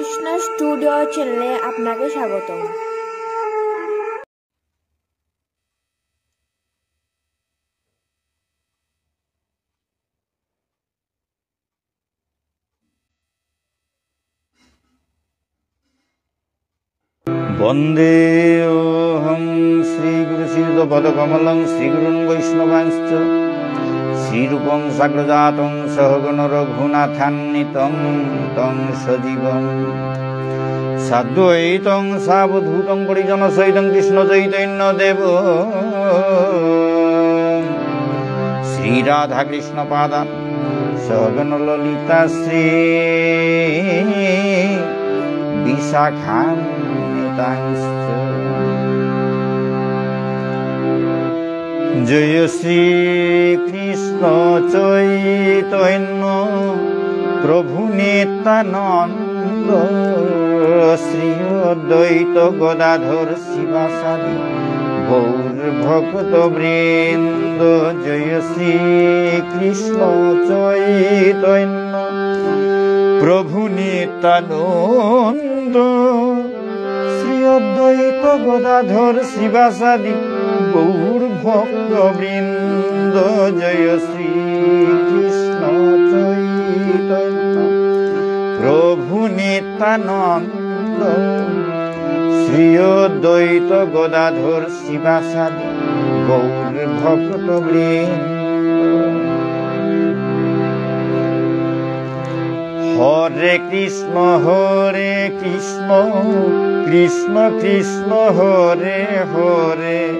Krishna studio চ্যানেলে আপনাকে স্বাগত বন্দে ওহম শ্রী গুরু স্বাগতম কমলং শ্রী গুরু বৈষ্ণবাংশ শ্রীরূপং সাগ্রজাতং সহগণ রঘুনাথান্বিতং তং সজীবং সাদ্বৈতং সাবধূতং পরিজন সহিতং কৃষ্ণ চৈতন্য দেব। শ্রীরাধা কৃষ্ণ পাদান সহগণ ললিতা শ্রী বিশাখান্বিতাংশ্চ জয় শ্রী কৃষ্ণ চৈতন্য প্রভু নিত্যানন্দ শ্রী অদ্বৈত গদাধর শিবাসাদি গৌর ভক্ত বৃন্দ জয় শ্রী কৃষ্ণ চৈতন্য প্রভু নিত্যানন্দ শ্রী অদ্বৈত গদাধর শিবাসাদি গৌর ভক্ত বৃন্দ জয় শ্রী কৃষ্ণ চৈতন্য। প্রভু নিত্যানন্দ, শ্রী অদ্বৈত গদাধর শিবাসাদি, গৌর ভক্ত হরে কৃষ্ণ হরে কৃষ্ণ কৃষ্ণ কৃষ্ণ, হরে হরে।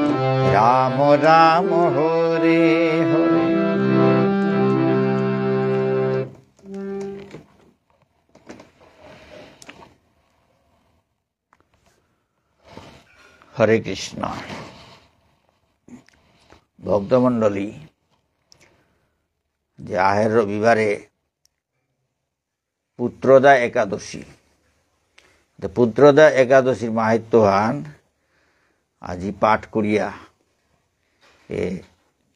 রাম রাম, হরে হরে। হরে কৃষ্ণ। ভক্তমণ্ডলী, যে আহের রবিবারে পুত্রদা একাদশী পুত্রদা একাদশীর মাহাত্মহান আজি পাঠ করিয়া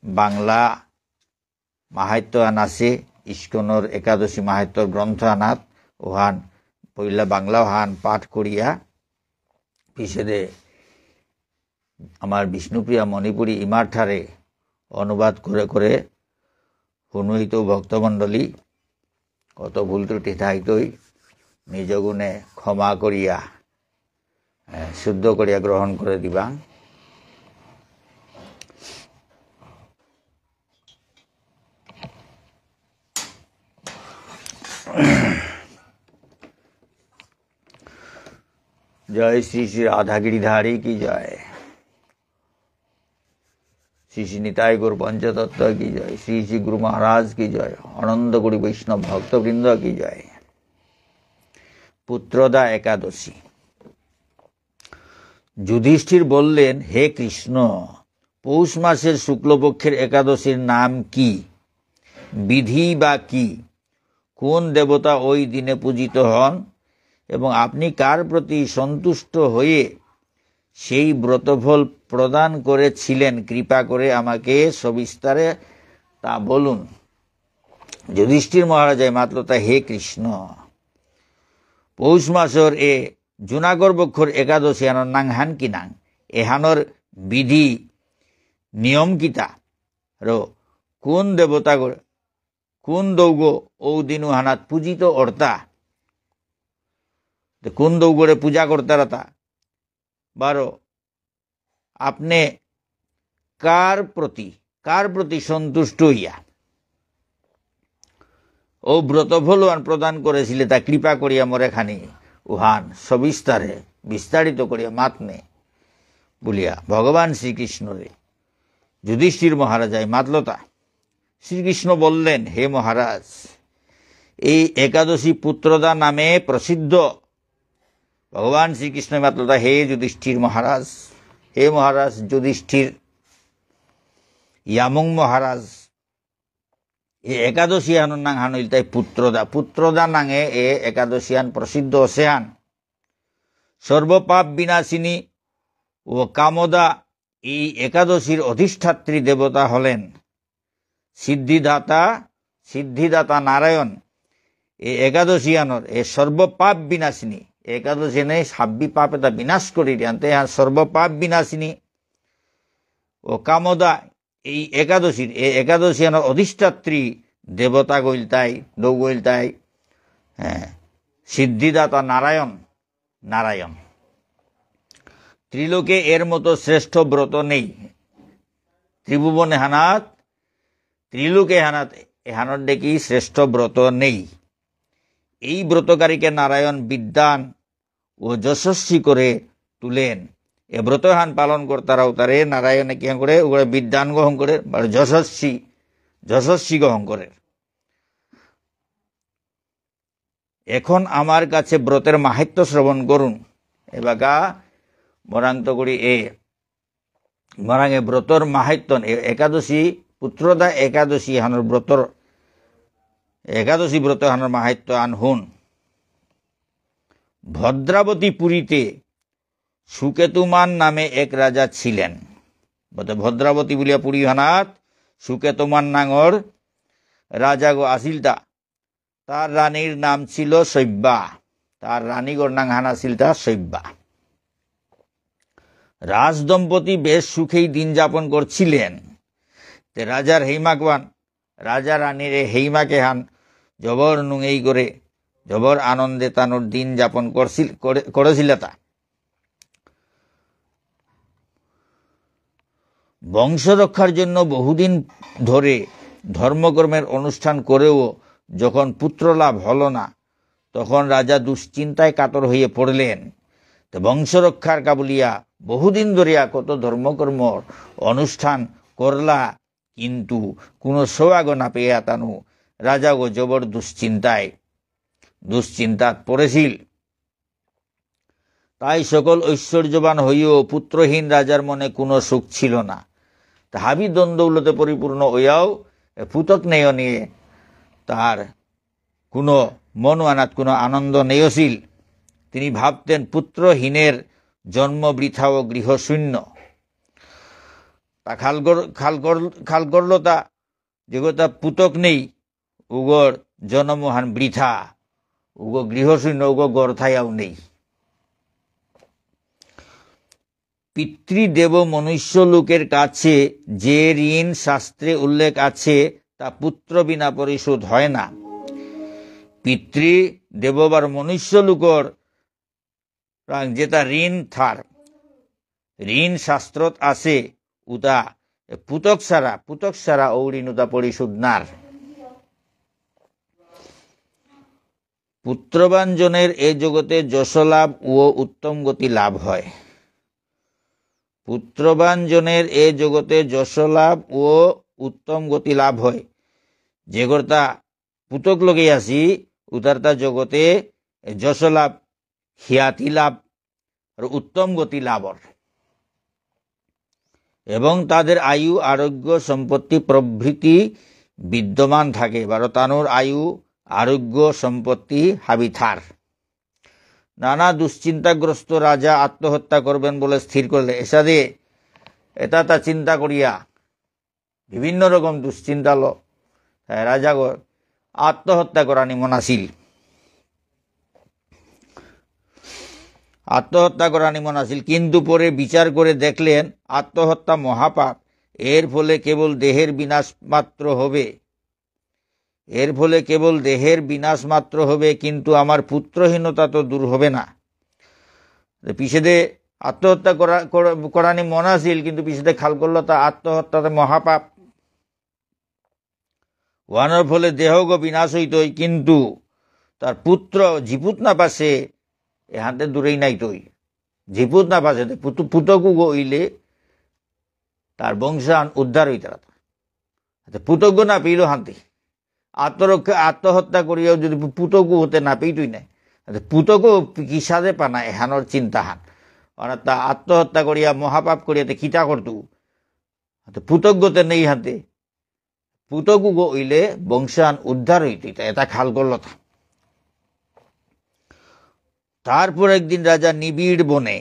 বাংলা মাহাত্য আছে ইস্কনের একাদশী মাহাত্য গ্রন্থ আনাত ওহান পইলা বাংলা হান পাঠ করিয়া পিছনে আমার বিষ্ণুপ্রিয়া মণিপুরী ইমার ঠারে অনুবাদ করে করে শুনুহিত ভক্তমণ্ডলী। কত ভুল ত্রুটি থাইতই নিজ গুণে ক্ষমা করিয়া শুদ্ধ করিয়া গ্রহণ করে দিবা। জয় শ্রী শ্রী রাধাগিরিধারী কি জয়? শ্রী শ্রী নিতাই গুরু পঞ্চতত্ত্ব কি জয়? শ্রী শ্রী গুরু মহারাজ কি জয়? আনন্দ গুরু বৈষ্ণব ভক্তবৃন্দ কি জয়? পুত্রদা একাদশী। যুধিষ্ঠির বললেন, হে কৃষ্ণ, পৌষ মাসের শুক্লপক্ষের একাদশীর নাম কি? বিধি বা কি? কোন দেবতা ওই দিনে পূজিত হন এবং আপনি কার প্রতি সন্তুষ্ট হয়ে সেই ব্রতফল প্রদান করেছিলেন? কৃপা করে আমাকে সবিস্তারে তা বলুন। যুধিষ্ঠির মহারাজায় মাত্র তা হে কৃষ্ণ। পৌষ মাসর এ জুনাগর বক্ষর একাদশী আনর নাংহান কিনাং এহানর বিধি নিয়ম কিতা র, কোন দেবতা কোন দৌগ ঔ দিনু হানাত পূজিত অর্তা? কোন দৌগরে পূজা করতারা তা বারো, আপনি কার প্রতি কার প্রতি সন্তুষ্ট হইয়া? ও ব্রত ফলুয়ান প্রদান করেছিলে তা কৃপা করিয়া মরে খানি। উহান সবিস্তারে বিস্তারিত করিয়া মাতনে বলিয়া, ভগবান শ্রীকৃষ্ণরে, যুধিষ্ঠির মহারাজায় মাতলতা শ্রীকৃষ্ণ বললেন, হে মহারাজ, এই একাদশী পুত্রদা নামে প্রসিদ্ধ। ভগবান শ্রীকৃষ্ণ মাতলতা হে যুধিষ্ঠির মহারাজ, হে মহারাজ যুধিষ্ঠির, ইয়ামং মহারাজ, এ একাদশীয়ানোর নাং হানইল তাই পুত্রদা। পুত্রদা নাঙে এ একাদশীয়ান প্রসিদ্ধ অসেহান সর্বপাপ বিনাশিনী ও কামদা এই একাদশীর অধিষ্ঠাত্রী দেবতা হলেন। সিদ্ধিদাতা সিদ্ধিদাতা নারায়ণ, এ একাদশীয়ানোর এ সর্বপাপ বিনাশিনী একাদশী নেই সাব্বি পাপ এটা বিনাশ করি আনতে হ্যাঁ সর্বপাপ বিনাশিনী। ও কামদা, এই একাদশীর এই একাদশীয়ানোর অধিষ্ঠাত্রী, দেবতা গইল তাই দৌ গইল তাই হ্যাঁ সিদ্ধিদাতা নারায়ণ নারায়ণ। ত্রিলোকে এর মতো শ্রেষ্ঠ ব্রত নেই। ত্রিভুবনে হানাত ত্রিলোকে হানাত এহানত দেখি শ্রেষ্ঠ ব্রত নেই। এই ব্রতকারীকে নারায়ণ বিদ্যান ও যশস্বী করে তুলেন। এ ব্রতহান পালন কর্তারাও তারে নারায়ণে কি করে ওগুলো বিদ্যান গ্রহণ করে বা যশস্বী যশস্বী গ্রহণ করে এখন আমার কাছে ব্রতের মাহাত্য শ্রবণ করুন। এবাকা মরান্ত করি এ মরাঙে ব্রতর মাহাত্য একাদশী পুত্রদা একাদশী হানোর ব্রতর একাদশী ব্রত হানোর মাহাত্য আন হুন ভদ্রাবতী পুরীতে সুকেতুমান নামে এক রাজা ছিলেন। ভদ্রাবতী বলিয়া পুরী হানাত সুকেতুমান নাঙর রাজা গো আসিলতা তার রানীর নাম ছিল সৈব্যা তার রানীগর নাং হানা ছিল তা সৈব্যা রাজদম্পতি বেশ সুখেই দিন যাপন করছিলেন তে রাজার হেইমাকবান রাজা রানীর হেইমাকে হান, জবর নুঙেই করে, জবর আনন্দে তানোর দিন যাপন করছিল করেছিল তা। বংশ রক্ষার জন্য বহুদিন ধরে ধর্মকর্মের অনুষ্ঠান করেও যখন পুত্র লাভ হল না, তখন রাজা দুশ্চিন্তায় কাতর হয়ে পড়লেন। তো বংশরক্ষার কাবুলিয়া বহুদিন ধরিয়া কত ধর্মকর্ম অনুষ্ঠান করলা কিন্তু কোনো সোয়াগ না পেয়া রাজা গো জবর দুশ্চিন্তায়, দুশ্চিন্তাত পড়েছিল। তাই সকল ঐশ্বর্যবান হইও পুত্রহীন রাজার মনে কোনো সুখ ছিল না। হাবি দ্বন্দ্বৌলতে পরিপূর্ণ হইয়াও পুতক নেয় নিয়ে তার কোনো মন আনাত কোনো আনন্দ নেয়ছিল। তিনি ভাবতেন পুত্রহীনের জন্ম বৃথা ও গৃহশূন্য। তা খাল খাল খাল করল তা পুতক নেই উগর জনমহান বৃথা, উগ গৃহশূন্য, উগ গর্থায়াও নেই। পিতৃদেব মনুষ্য লোকের কাছে যে ঋণ শাস্ত্রে উল্লেখ আছে, তা পুত্র বিনা পরিশোধ হয় না। পিতৃ দেববার মনুষ্য লোকর যেটা ঋণ, থার। ঋণ শাস্ত্রত আছে উতা পুতক সারা পুতক সারা ও ঋণ উতা পরিশোধ নার পুত্রবান জনের এ জগতে যশলাভ ও উত্তম গতি লাভ হয়। পুত্রবান জনের এ জগতে যশলাভ ও উত্তম গতি লাভ হয়। যে কর্তা পুতক লগে আসি উতারতা জগতে যশলাভ খ্যাতি লাভ আর উত্তম গতি লাভর। এবং তাদের আয়ু, আরোগ্য, সম্পত্তি, প্রভৃতি বিদ্যমান থাকে। ভারতানুর আয়ু, আরোগ্য, সম্পত্তি হাবিথার। নানা দুশ্চিন্তাগ্রস্ত রাজা আত্মহত্যা করবেন বলে স্থির করলে। এসাদে, এটা তা চিন্তা করিয়া বিভিন্ন রকম দুশ্চিন্তা ল। রাজা আত্মহত্যা করা নিমন আত্মহত্যা করা নিমন আসিল কিন্তু পরে বিচার করে দেখলেন, আত্মহত্যা মহাপাপ। এর ফলে কেবল দেহের বিনাশ মাত্র হবে। এর ফলে কেবল দেহের বিনাশ মাত্র হবে, কিন্তু আমার পুত্রহীনতা তো দূর হবে না। পিছেদে আত্মহত্যা করা করানি মন আছিল, কিন্তু পিছতে খাল করল তা আত্মহত্যাতে মহাপাপ। ওয়ানোর ফলে দেহগ বিনাশ হইতই, কিন্তু তার পুত্র জিপুত না পাশে এহাতে দূরেই নাই তৈ জিপুত না পাশে পুতকু গইলে তার বংশান উদ্ধার হইতে পুতজ্ঞ না পেইল হান্তি। আত্মরক্ষা আত্মহত্যা করিয়াও যদি পুতকু হতে না পেইতই নাই। পুতকও কিসাদে পানা এহানোর চিন্তাহান অর্থাৎ আত্মহত্যা করিয়া, মহাপাপ করিয়াতে কিতা করতু? পুতজ্ঞতে নেই হাতে পুতকু গইলে বংশান উদ্ধার হইতে এটা খাল করল তারপর একদিন রাজা নিবিড় বনে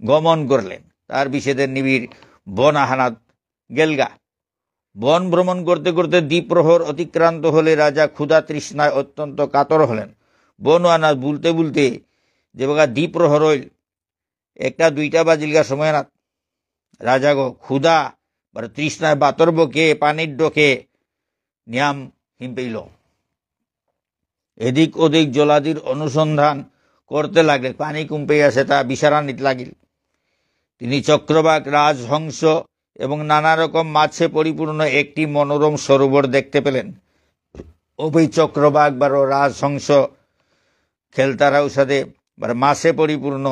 গমন করলেন। তার বিষেদের নিবিড় বন আহানাত গেলগা। বন ভ্রমণ করতে করতে দ্বীপ্রহর অতিক্রান্ত হলে রাজা ক্ষুধা তৃষ্ণায় অত্যন্ত কাতর হলেন। বন আনা বলতে বুলতে যে বাগা দ্বীপ্রহর হইল, একটা দুইটা বাজিলগা সময় না রাজা গো, ক্ষুধা মানে তৃষ্ণায় বাতর বকে, পানির ডোকে নিয়াম হিমপেইল এদিক ওদিক জলাদির অনুসন্ধান করতে লাগলেন পানি কুম্পে আসে তা বিশারানিত লাগিল। তিনি চক্রবাক, রাজহংস এবং নানা রকম মাছে পরিপূর্ণ একটি মনোরম সরোবর দেখতে পেলেন। চক্রবাক বা রাজহংস খেলতারা সাথে মাছে পরিপূর্ণ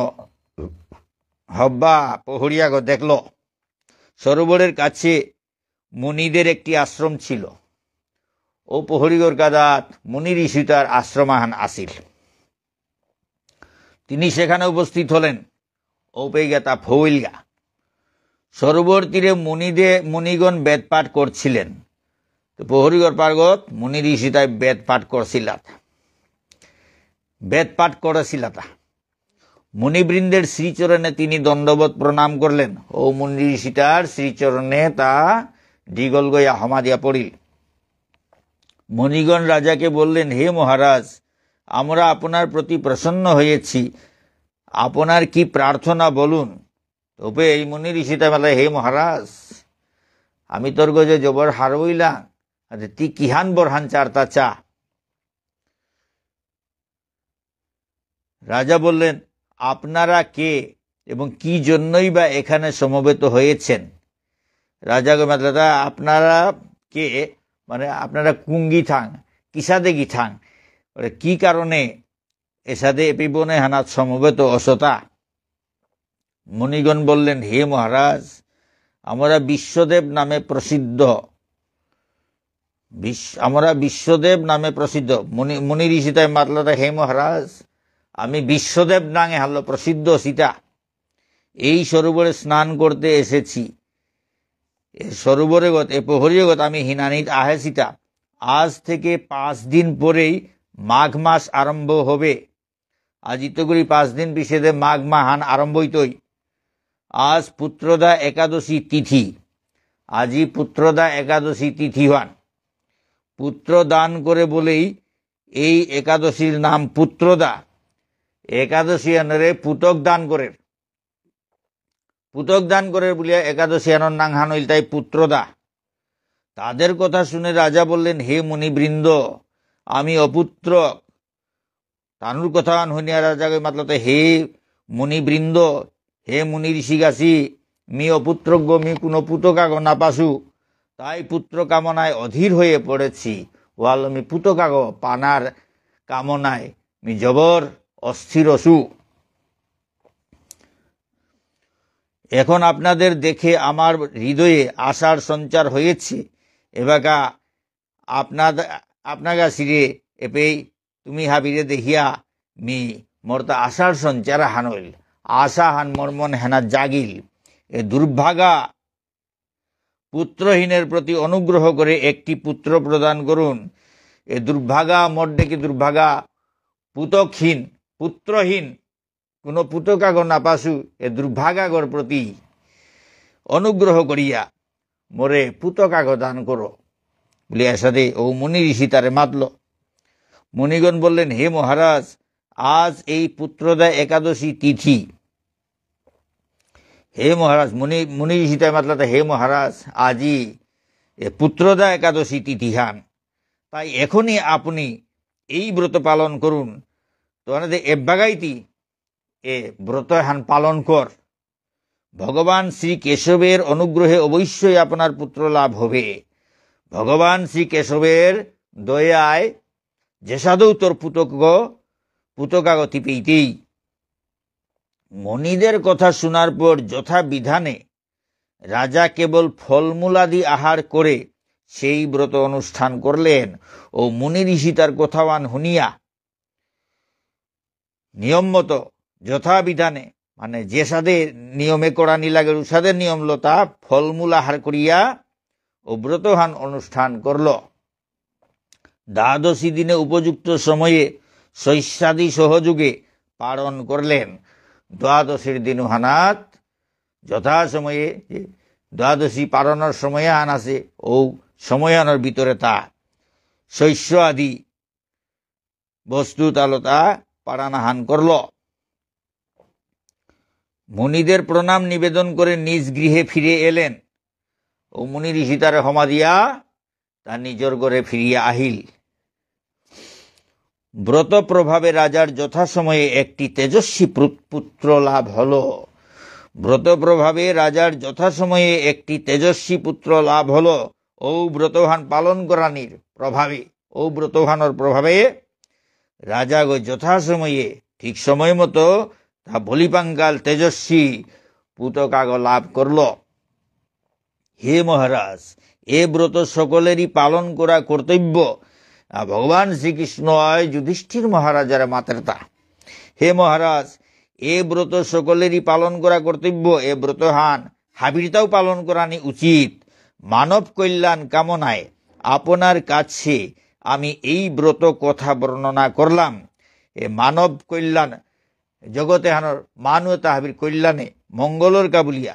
হব্বা প্রহরিয়াগ দেখল। সরোবরের কাছে মুনিদের একটি আশ্রম ছিল। ও প্রহরিগর কাদাত মুনি ঋষি তার আশ্রমাহান আসিল। তিনি সেখানে উপস্থিত হলেন। পেয়ে তা সরোবর তীরে মুনিদে, মুনিগণ বেদপাঠ করছিলেন। তো প্রহরিগর পার্গত মুনি ঋষি তাই বেদ পাঠ করছিলাত। বেদ পাঠ করেছিলাতা। মুনিবৃন্দের শ্রীচরণে তিনি দণ্ডবোধ প্রণাম করলেন। ও মুনি ঋষিটার শ্রীচরণে তা ডিগল গইয়া হমাদিয়া পড়িল। মণিগণ রাজাকে বললেন, হে মহারাজ আমরা আপনার প্রতি প্রসন্ন হয়েছি। আপনার কি প্রার্থনা বলুন? তবে এই মুনি ঋষিটা বলে, হে মহারাজ, আমি তোর গজে জবর হারবইলা তি কিহান বরহান চারতা চা? রাজা বললেন, আপনারা কে এবং কি জন্যই বা এখানে সমবেত হয়েছেন? রাজা দাদা, আপনারা কে? মানে আপনারা কুঙ্গি থাং কিসাদে গিথাং কি কারণে এসাদে এপিবনে হানাত সমবেত অসতা? মণিগণ বললেন, হে মহারাজ, আমরা বিশ্বদেব নামে প্রসিদ্ধ। আমরা বিশ্বদেব নামে প্রসিদ্ধ। মণি মণি ঋষিতায় হে মহারাজ, আমি বিশ্বদেব নাঙে হারল প্রসিদ্ধ সীতা। এই সরোবরে স্নান করতে এসেছি। সরোবরে গত এ প্রহরীয় গত আমি হিনানিত আহে সীতা। আজ থেকে পাঁচ দিন পরেই মাঘ মাস আরম্ভ হবে। আজি করি পাঁচ দিন পিছেদে মাঘ মাহান আরম্ভ হইতই আজ পুত্রদা একাদশী তিথি। আজি পুত্রদা একাদশী তিথি হন পুত্র দান করে বলেই এই একাদশীর নাম পুত্রদা। একাদশী আনরে পুতক দান করে পুতক দান করে বলিয়া একাদশী আনন নাংহান হইল তাই পুত্রদা। তাদের কথা শুনে রাজা বললেন, হে মুনিবৃন্দ আমি অপুত্র। তানুর কথা শুনিয়া রাজাকে মাতলতে, হে মুনিবৃন্দ, হে মুনি ঋষিগাছি মি অপুত্রজ্ঞ, মি কোনো পুতকাগ নাপাসু। তাই পুত্র কামনায় অধীর হয়ে পড়েছি। ওয়াল আমি পুতকাগ পানার কামনায়। মি জবর অস্থির অসু। এখন আপনাদের দেখে আমার হৃদয়ে আশার সঞ্চার হয়েছে। এবাকা আপনাদের আপনাগা সিরে এপেই তুমি হাবিরে দেখিয়া মি মোর তা আশার সঞ্চার হানইল আশা হান মর্মন হেনা জাগিল। এ দুর্ভাগা পুত্রহীনের প্রতি অনুগ্রহ করে একটি পুত্র প্রদান করুন। এ দুর্ভাগা মর্ডে দুর্ভাগা পুতকহীন, পুত্রহীন, কোনো পুতকাগর নাপাসু এ দুর্ভাগাগর প্রতি অনুগ্রহ করিয়া মোরে পুতকাগ দান করো। বলিয়া সাথে ও মুনি ঋষি তারে মাতল। মুনিগণ বললেন, হে মহারাজ, আজ এই পুত্রদা একাদশী তিথি। হে মহারাজ, মুনি মুনি ঋষি তাই মাতলা হে মহারাজ, আজি এ পুত্রদা একাদশী তিথি হান। তাই এখনই আপনি এই ব্রত পালন করুন। তো এব্বাগাইতি এ ব্রতহান পালন কর। ভগবান শ্রী কেশবের অনুগ্রহে অবশ্যই আপনার পুত্র লাভ হবে। ভগবান শ্রী কেশবের দয়ায় যে সাধু তোর পুতক পুতকাগতি পেইতেই মণিদের কথা শোনার পর যথা বিধানে রাজা কেবল ফলমূলাদি আহার করে সেই ব্রত অনুষ্ঠান করলেন ও মুনি ঋষি তার কথাবান নিয়ম মতো যথাবিধানে মানে যে সাদে নিয়মে করা নিলাগে সাদের নিয়ম লতা ফলমূল আহার করিয়া ও ব্রতহান অনুষ্ঠান করল। দ্বাদশী দিনে উপযুক্ত সময়ে শস্যাদি সহযোগে পালন করলেন। দ্বাদশীর দিন হানাত যথাসময়ে দ্বাদশী পালনের সময়ে আন আছে, ও সময়ানোর ভিতরে তা শস্য আদি বস্তু তালতা পারানাহান করল। মুনিদের প্রণাম নিবেদন করে নিজ গৃহে ফিরে এলেন। মুনি ঋষি তার হমা দিয়া তার নিজর ঘরে ফিরিয়া আহিল। ব্রত প্রভাবে রাজার যথাসময়ে একটি তেজস্বী পুত্র লাভ হল। ব্রত প্রভাবে রাজার যথাসময়ে একটি তেজস্বী পুত্র লাভ হল। ও ব্রতভান পালন করানির প্রভাবে ও ব্রতহানর প্রভাবে রাজা গো যথাসময়ে ঠিক সময় মতো তা বলিপাঙ্গাল তেজস্বী পুতকাগ লাভ করল। হে মহারাজ, এ ব্রত সকলেরই পালন করা কর্তব্য। ভগবান শ্রীকৃষ্ণ যুধিষ্ঠির মহারাজার মাতৃতা। হে মহারাজ, এ ব্রত সকলেরই পালন করা কর্তব্য, এ ব্রতহান হাবিরতাও পালন করানি উচিত। মানব কল্যাণ কামনায় আপনার কাছে আমি এই ব্রত কথা বর্ণনা করলাম। এ মানব কল্যাণ, জগতে হানর মানু তাহাবির কল্যাণে মঙ্গলর কাবুলিয়া।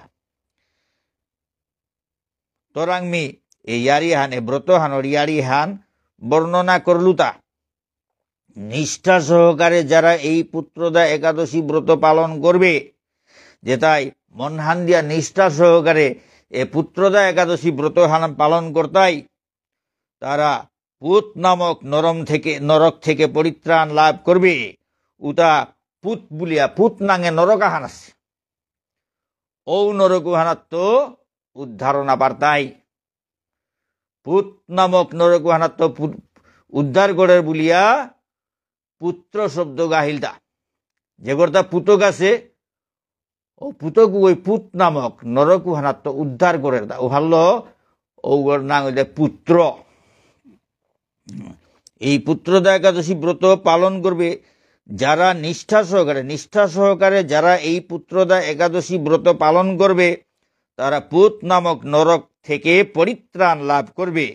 তরাংমি এই ইয়ারি হান এ ব্রত হানর ইয়ারি হান বর্ণনা করলুতা নিষ্ঠা সহকারে যারা এই পুত্রদা একাদশী ব্রত পালন করবে, যে তাই মনহান দিয়া নিষ্ঠা সহকারে এ পুত্রদা একাদশী ব্রত পালন করতাই, তারা পুত নামক নরম থেকে, নরক থেকে পরিত্রাণ লাভ করবে। উতা পুত বুলিয়া, পুত নাঙে নরকাহান আছে। ও নরকুহানাত তো উদ্ধারণা পারতাই পুত নামক নরকুহানাত তো উদ্ধার করার বলিয়া পুত্র শব্দ গাহিলতা। যে গর্তা পুতক আছে, ও পুতক ওই পুত নামক নরকুহানাত উদ্ধার করে ও ভাল্ল, ও গড় নাম পুত্র। এই পুত্রদা একাদশী ব্রত পালন করবে, যারা নিষ্ঠা সহকারে নিষ্ঠা সহকারে যারা এই পুত্রদা একাদশী ব্রত পালন করবে তারা পুত নামক নরক থেকে পরিত্রাণ লাভ করবে।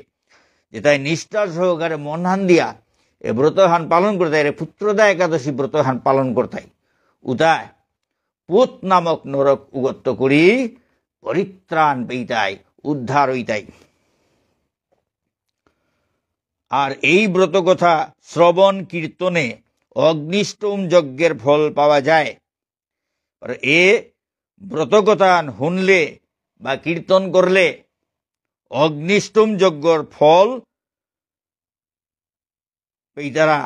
যে তাই নিষ্ঠা সহকারে মনহান দিয়া এ ব্রতহান পালন করতে রে পুত্রদা একাদশী ব্রতহান পালন করতাই উদায়, পুত নামক নরক উগত্ত করি পরিত্রাণ পেইতাই, উদ্ধার হইতাই। আর এই ব্রত কথা শ্রবণ কীর্তনে অগ্নিষ্টম যজ্ঞের ফল পাওয়া যায়। এ ব্রতকথা শুনলে বা কীর্তন করলে অগ্নিষ্টম যজ্ঞর ফল এই দ্বারা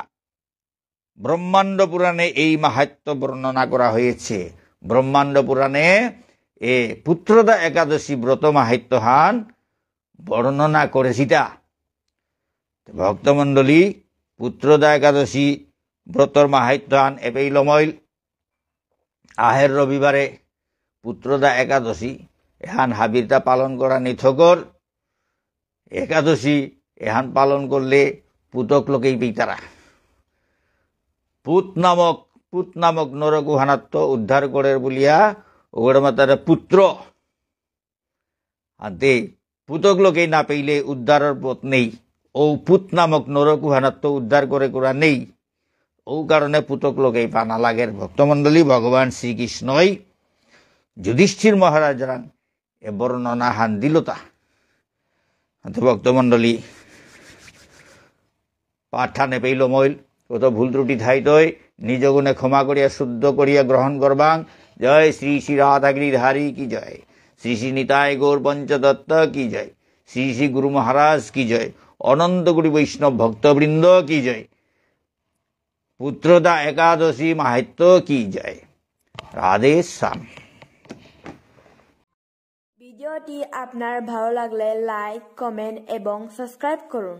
ব্রহ্মাণ্ড পুরাণে এই মাহাত্ম বর্ণনা করা হয়েছে। ব্রহ্মাণ্ড পুরাণে এ পুত্রদা একাদশী ব্রত মাহাত্মহান বর্ণনা করেছিটা ভক্তমণ্ডলী, পুত্রদা একাদশী ব্রতর মাহাত্যান এপেই লমইল আহের রবিবারে পুত্রদা একাদশী এহান হাবিরটা পালন করা নিথকর। একাদশী এহান পালন করলে পুতক লোকেই পিতারা পুত নামক পুত নামক নরগুহানাত্ম উদ্ধার করে বলিয়া ওগড় মাতার পুত্র আনতে পুতক লোকেই না পেইলে উদ্ধারের পথ নেই। ও পুত নামক নরকুহানাত্ম উদ্ধার করে করা নেই। ও কারণে পুতক লোকেই পানা লাগের। ভক্তমণ্ডলী, ভগবান শ্রীকৃষ্ণই যুধিষ্ঠির মহারাজরা এ বর্ণনা হান দিলতা ভক্তমণ্ডলী পাঠানে পেইল মইল, কত ভুল ত্রুটি থাইতই নিজ গুণে ক্ষমা করিয়া, শুদ্ধ করিয়া গ্রহণ করবাং। জয় শ্রী শ্রী রাধাগিরিধারী কি জয়? শ্রী শ্রী নিতায় গৌর পঞ্চদত্ত কি জয়? শ্রী শ্রী গুরু মহারাজ কি জয়? অনন্তগুড়ি বৈষ্ণব ভক্তবৃন্দ কি জয়? পুত্রদা একাদশী মাহাত্য কি জয়? রাধে শ্যাম ভিডিওটি আপনার ভালো লাগলে লাইক কমেন্ট এবং সাবস্ক্রাইব করুন